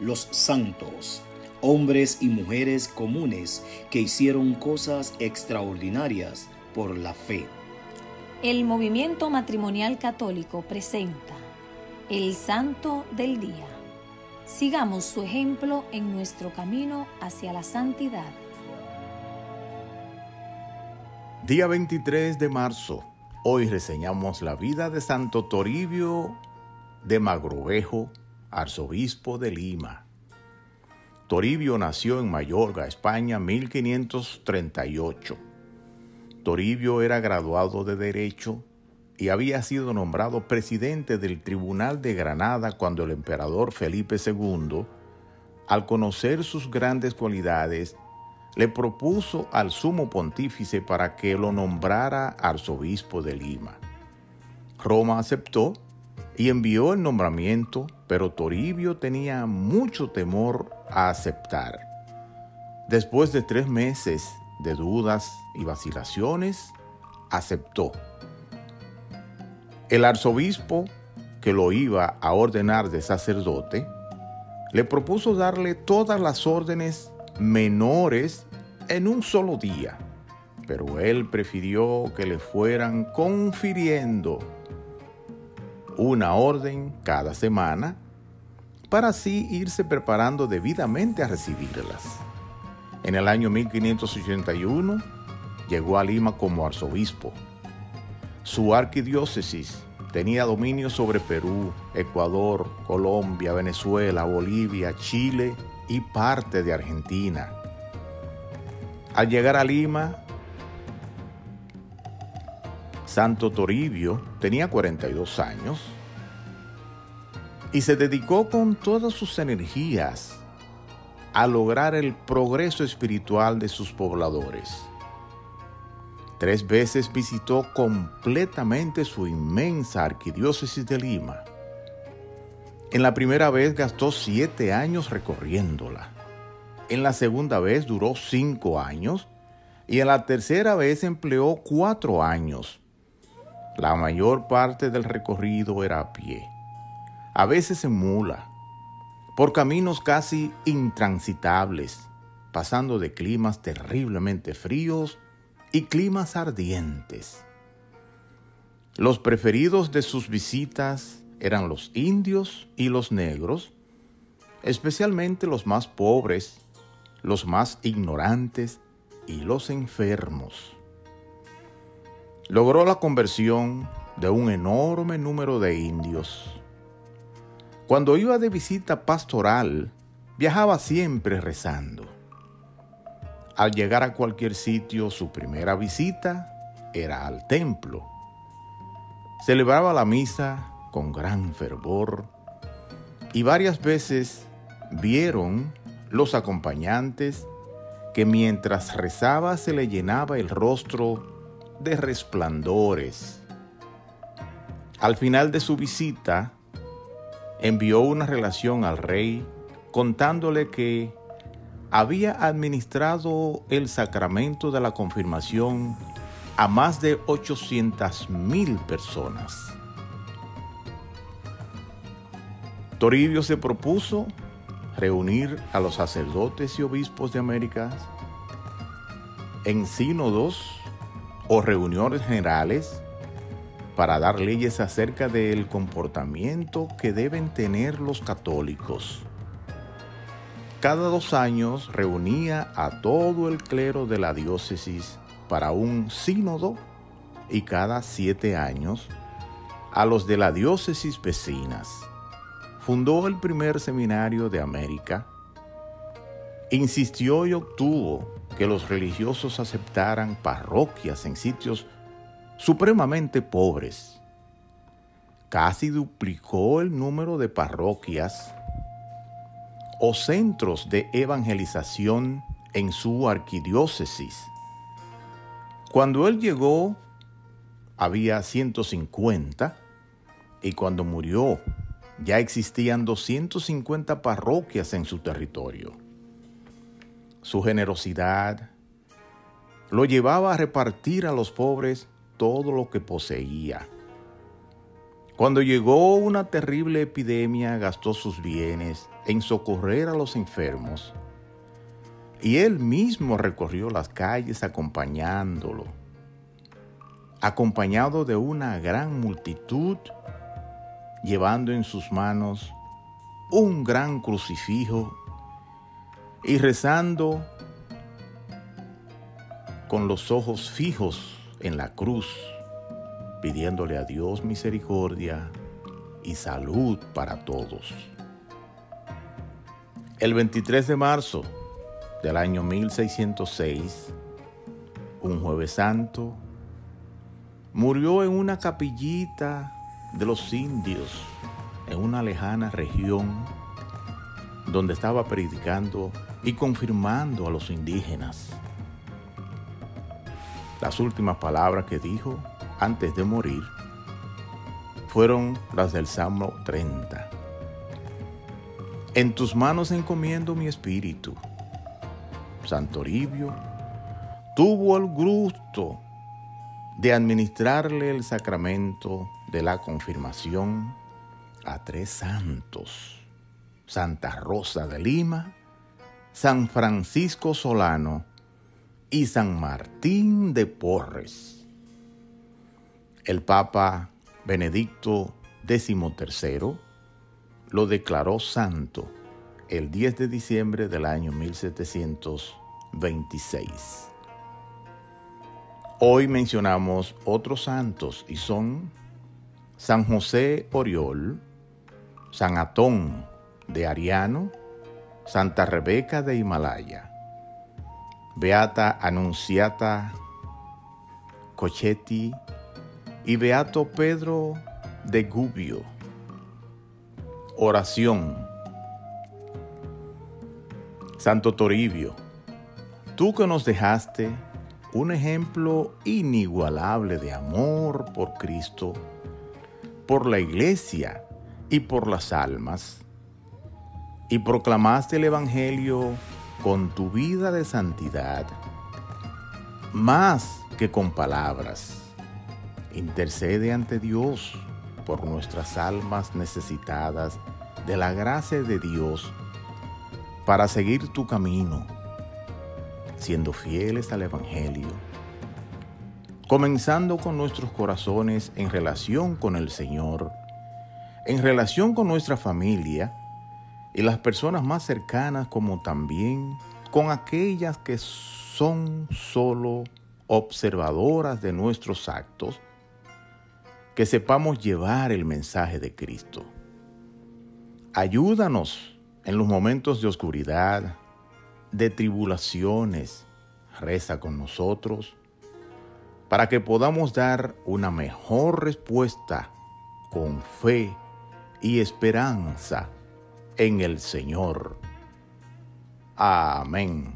los santos, hombres y mujeres comunes que hicieron cosas extraordinarias por la fe. El movimiento matrimonial católico presenta el Santo del Día. Sigamos su ejemplo en nuestro camino hacia la santidad. Día 23 de marzo. Hoy reseñamos la vida de Santo Toribio de Magrovejo, arzobispo de Lima. Toribio nació en Mayorga, España, 1538. Toribio era graduado de Derecho y había sido nombrado presidente del Tribunal de Granada cuando el emperador Felipe II, al conocer sus grandes cualidades, le propuso al sumo pontífice para que lo nombrara arzobispo de Lima. Roma aceptó y envió el nombramiento, pero Toribio tenía mucho temor a aceptar. Después de tres meses de dudas y vacilaciones, aceptó. El arzobispo, que lo iba a ordenar de sacerdote, le propuso darle todas las órdenes menores en un solo día, pero él prefirió que le fueran confiriendo una orden cada semana para así irse preparando debidamente a recibirlas. En el año 1581 llegó a Lima como arzobispo. Su arquidiócesis tenía dominio sobre Perú, Ecuador, Colombia, Venezuela, Bolivia, Chile y parte de Argentina. Al llegar a Lima, Santo Toribio tenía 42 años y se dedicó con todas sus energías a lograr el progreso espiritual de sus pobladores. Tres veces visitó completamente su inmensa arquidiócesis de Lima. En la primera vez gastó siete años recorriéndola. En la segunda vez duró cinco años y en la tercera vez empleó cuatro años la mayor parte del recorrido era a pie, a veces en mula, por caminos casi intransitables, pasando de climas terriblemente fríos y climas ardientes. Los preferidos de sus visitas eran los indios y los negros, especialmente los más pobres, los más ignorantes y los enfermos logró la conversión de un enorme número de indios. Cuando iba de visita pastoral, viajaba siempre rezando. Al llegar a cualquier sitio, su primera visita era al templo. Celebraba la misa con gran fervor y varias veces vieron los acompañantes que mientras rezaba se le llenaba el rostro de resplandores. Al final de su visita, envió una relación al rey contándole que había administrado el sacramento de la confirmación a más de 800 mil personas. Toribio se propuso reunir a los sacerdotes y obispos de América en sínodos o reuniones generales para dar leyes acerca del comportamiento que deben tener los católicos. Cada dos años reunía a todo el clero de la diócesis para un sínodo y cada siete años a los de la diócesis vecinas. Fundó el primer seminario de América. Insistió y obtuvo que los religiosos aceptaran parroquias en sitios supremamente pobres. Casi duplicó el número de parroquias o centros de evangelización en su arquidiócesis. Cuando él llegó, había 150 y cuando murió, ya existían 250 parroquias en su territorio su generosidad, lo llevaba a repartir a los pobres todo lo que poseía. Cuando llegó una terrible epidemia, gastó sus bienes en socorrer a los enfermos y él mismo recorrió las calles acompañándolo, acompañado de una gran multitud, llevando en sus manos un gran crucifijo y rezando con los ojos fijos en la cruz, pidiéndole a Dios misericordia y salud para todos. El 23 de marzo del año 1606, un jueves santo, murió en una capillita de los indios en una lejana región donde estaba predicando y confirmando a los indígenas. Las últimas palabras que dijo antes de morir fueron las del Salmo 30. En tus manos encomiendo mi espíritu. Santoribio tuvo el gusto de administrarle el sacramento de la confirmación a tres santos, Santa Rosa de Lima, San Francisco Solano y San Martín de Porres. El Papa Benedicto XIII lo declaró santo el 10 de diciembre del año 1726. Hoy mencionamos otros santos y son San José Oriol, San Atón de Ariano, Santa Rebeca de Himalaya, Beata Anunciata Cochetti y Beato Pedro de Gubbio. Oración Santo Toribio, tú que nos dejaste un ejemplo inigualable de amor por Cristo, por la iglesia y por las almas, y proclamaste el Evangelio con tu vida de santidad, más que con palabras. Intercede ante Dios por nuestras almas necesitadas de la gracia de Dios para seguir tu camino, siendo fieles al Evangelio, comenzando con nuestros corazones en relación con el Señor, en relación con nuestra familia y las personas más cercanas como también con aquellas que son solo observadoras de nuestros actos, que sepamos llevar el mensaje de Cristo. Ayúdanos en los momentos de oscuridad, de tribulaciones, reza con nosotros para que podamos dar una mejor respuesta con fe y esperanza en el Señor. Amén.